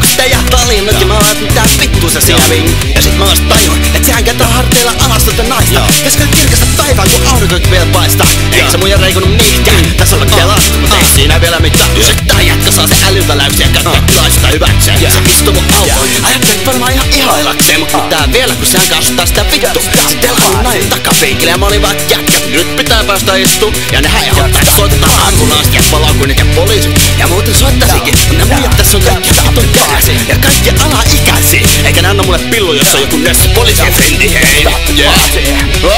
Kun sitä jää valinnut ja mä oon mitä vittu sä siinä ving. Ja sit mä vasta tajun Et sehän kentää harteilla alas tätä naista Keskellä kirkasta taivaa kun aurinkokin vielä paistaa. Ei se muija reikunut mihinkään? Tässä on lasku mut ei siinä vielä mitään. Se tää jätkä saa se älyltä läyksiä Kaikkea tilaista hyväkseen Se istuu mun autoon Ajattelit varmaan ihan ihailakseen Mut tää vielä kun sehän kasvattaa sitä vittu. Sitten on nainen takapenkillä ja mä olin vaan jätkä Nyt pitää päästä istu Ja ne häihottaa soitetaan ambulanssit ja palokunnit ja poliisit. Ja muuten soittasikin Mut ne muijat tässä on kaikki vitun käsi Ja kaikki alaikäisiä Eikä ne anna mulle pillu jos on joku nössö poliisien frendi hei Yeah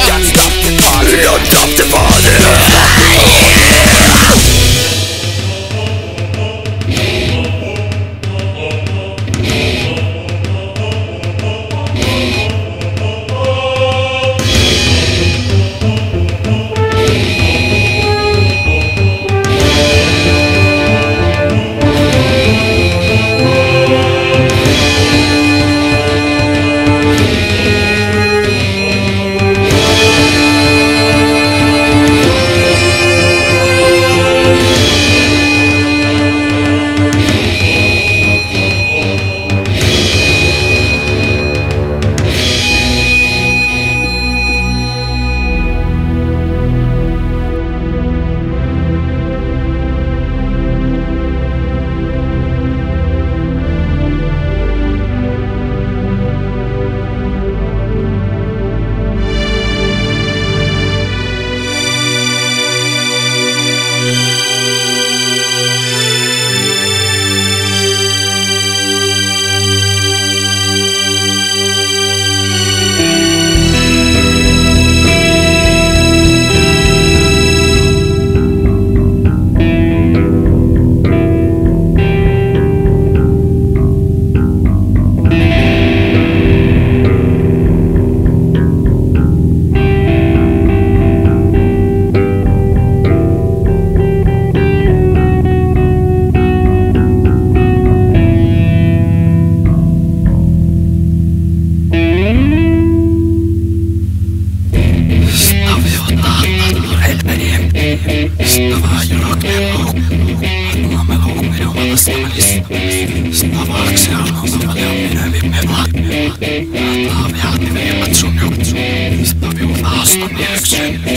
Can't stop the action.